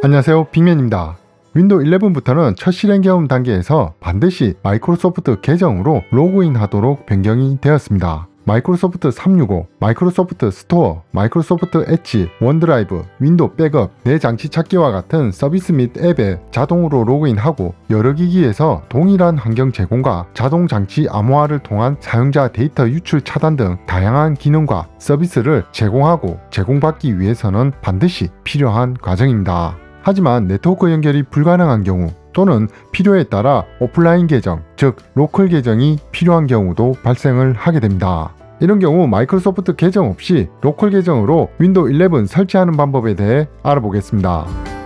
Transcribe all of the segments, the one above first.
안녕하세요 빅맨입니다. 윈도우 11부터는 첫 실행 경험 단계에서 반드시 마이크로소프트 계정으로 로그인 하도록 변경이 되었습니다. 마이크로소프트 365, 마이크로소프트 스토어, 마이크로소프트 엣지, 원드라이브, 윈도우 백업, 내 장치 찾기와 같은 서비스 및 앱에 자동으로 로그인하고 여러 기기에서 동일한 환경 제공과 자동 장치 암호화를 통한 사용자 데이터 유출 차단 등 다양한 기능과 서비스를 제공하고 제공받기 위해서는 반드시 필요한 과정입니다. 하지만 네트워크 연결이 불가능한 경우 또는 필요에 따라 오프라인 계정, 즉 로컬 계정이 필요한 경우도 발생을 하게 됩니다. 이런 경우 마이크로소프트 계정 없이 로컬 계정으로 윈도우 11 설치하는 방법에 대해 알아보겠습니다.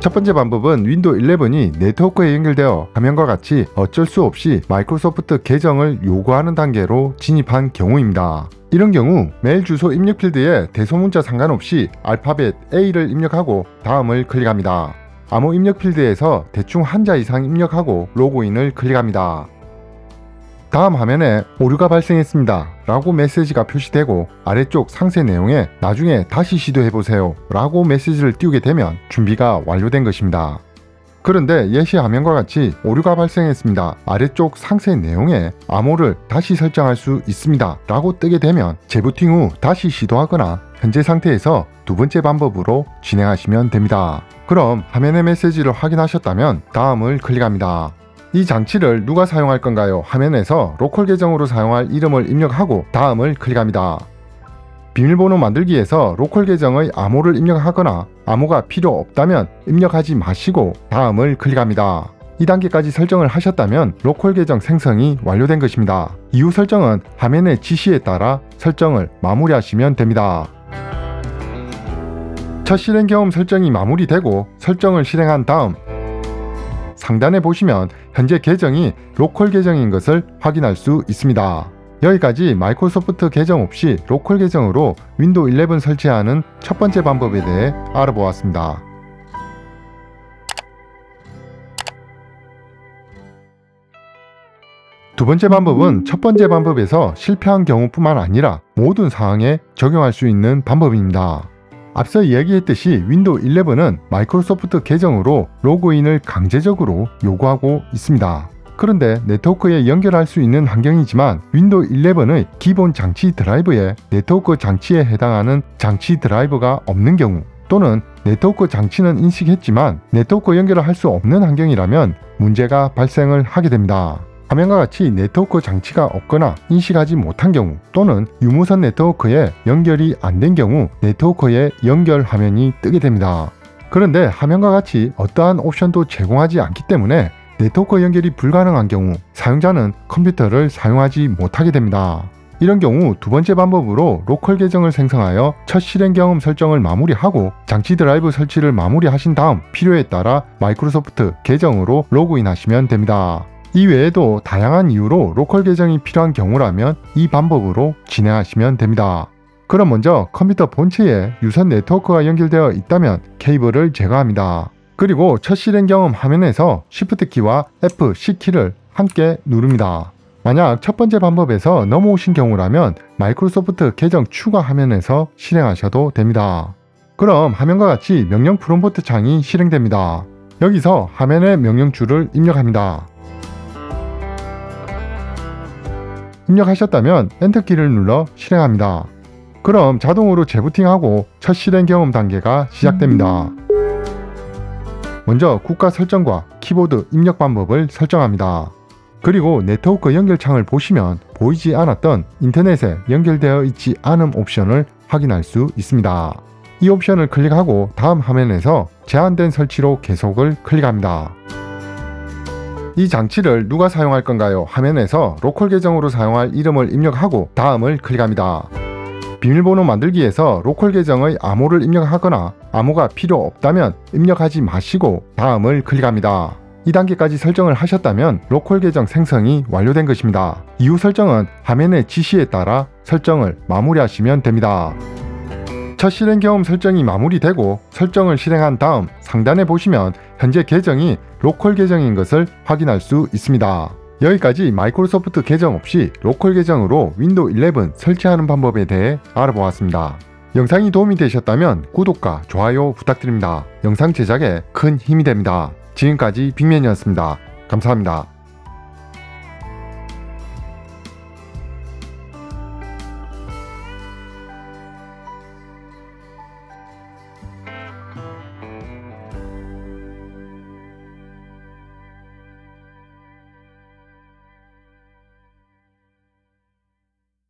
첫 번째 방법은 윈도우 11이 네트워크에 연결되어 화면과 같이 어쩔 수 없이 마이크로소프트 계정을 요구하는 단계로 진입한 경우입니다. 이런 경우 메일 주소 입력 필드에 대소문자 상관없이 알파벳 A를 입력하고 다음을 클릭합니다. 암호 입력 필드에서 대충 한자 이상 입력하고 로그인을 클릭합니다. 다음 화면에 오류가 발생했습니다 라고 메시지가 표시되고 아래쪽 상세 내용에 나중에 다시 시도해보세요 라고 메시지를 띄우게 되면 준비가 완료된 것입니다. 그런데 예시 화면과 같이 오류가 발생했습니다. 아래쪽 상세 내용에 암호를 다시 설정할 수 있습니다. 라고 뜨게 되면 재부팅 후 다시 시도하거나 현재 상태에서 두 번째 방법으로 진행하시면 됩니다. 그럼 화면의 메시지를 확인하셨다면 다음을 클릭합니다. 이 장치를 누가 사용할 건가요? 화면에서 로컬 계정으로 사용할 이름을 입력하고 다음을 클릭합니다. 비밀번호 만들기에서 로컬 계정의 암호를 입력하거나 암호가 필요 없다면 입력하지 마시고 다음을 클릭합니다. 2단계까지 설정을 하셨다면 로컬 계정 생성이 완료된 것입니다. 이후 설정은 화면의 지시에 따라 설정을 마무리하시면 됩니다. 첫 실행 경험 설정이 마무리되고 설정을 실행한 다음 상단에 보시면 현재 계정이 로컬 계정인 것을 확인할 수 있습니다. 여기까지 마이크로소프트 계정 없이 로컬 계정으로 윈도우 11 설치하는 첫 번째 방법에 대해 알아보았습니다. 두 번째 방법은 첫 번째 방법에서 실패한 경우뿐만 아니라 모든 상황에 적용할 수 있는 방법입니다. 앞서 이야기했듯이 윈도우 11은 마이크로소프트 계정으로 로그인을 강제적으로 요구하고 있습니다. 그런데 네트워크에 연결할 수 있는 환경이지만 윈도우 11의 기본 장치 드라이버에 네트워크 장치에 해당하는 장치 드라이버가 없는 경우 또는 네트워크 장치는 인식했지만 네트워크 연결을 할 수 없는 환경이라면 문제가 발생을 하게 됩니다. 화면과 같이 네트워크 장치가 없거나 인식하지 못한 경우 또는 유무선 네트워크에 연결이 안 된 경우 네트워크에 연결 화면이 뜨게 됩니다. 그런데 화면과 같이 어떠한 옵션도 제공하지 않기 때문에 네트워크 연결이 불가능한 경우 사용자는 컴퓨터를 사용하지 못하게 됩니다. 이런 경우 두 번째 방법으로 로컬 계정을 생성하여 첫 실행 경험 설정을 마무리하고 장치 드라이브 설치를 마무리하신 다음 필요에 따라 마이크로소프트 계정으로 로그인하시면 됩니다. 이 외에도 다양한 이유로 로컬 계정이 필요한 경우라면 이 방법으로 진행하시면 됩니다. 그럼 먼저 컴퓨터 본체에 유선 네트워크가 연결되어 있다면 케이블을 제거합니다. 그리고 첫 실행 경험 화면에서 Shift 키와 F10 키를 함께 누릅니다. 만약 첫 번째 방법에서 넘어오신 경우라면 마이크로소프트 계정 추가 화면에서 실행하셔도 됩니다. 그럼 화면과 같이 명령 프롬프트 창이 실행됩니다. 여기서 화면의 명령줄을 입력합니다. 입력하셨다면 엔터키를 눌러 실행합니다. 그럼 자동으로 재부팅하고 첫 실행 경험 단계가 시작됩니다. 먼저 국가 설정과 키보드 입력 방법을 설정합니다. 그리고 네트워크 연결 창을 보시면 보이지 않았던 인터넷에 연결되어 있지 않은 옵션을 확인할 수 있습니다. 이 옵션을 클릭하고 다음 화면에서 제한된 설치로 계속을 클릭합니다. 이 장치를 누가 사용할 건가요? 화면에서 로컬 계정으로 사용할 이름을 입력하고 다음을 클릭합니다. 비밀번호 만들기에서 로컬 계정의 암호를 입력하거나 암호가 필요 없다면 입력하지 마시고 다음을 클릭합니다. 2단계까지 설정을 하셨다면 로컬 계정 생성이 완료된 것입니다. 이후 설정은 화면의 지시에 따라 설정을 마무리하시면 됩니다. 첫 실행 경험 설정이 마무리되고 설정을 실행한 다음 상단에 보시면 현재 계정이 로컬 계정인 것을 확인할 수 있습니다. 여기까지 마이크로소프트 계정 없이 로컬 계정으로 윈도우 11 설치하는 방법에 대해 알아보았습니다. 영상이 도움이 되셨다면 구독과 좋아요 부탁드립니다. 영상 제작에 큰 힘이 됩니다. 지금까지 빅맨이었습니다. 감사합니다.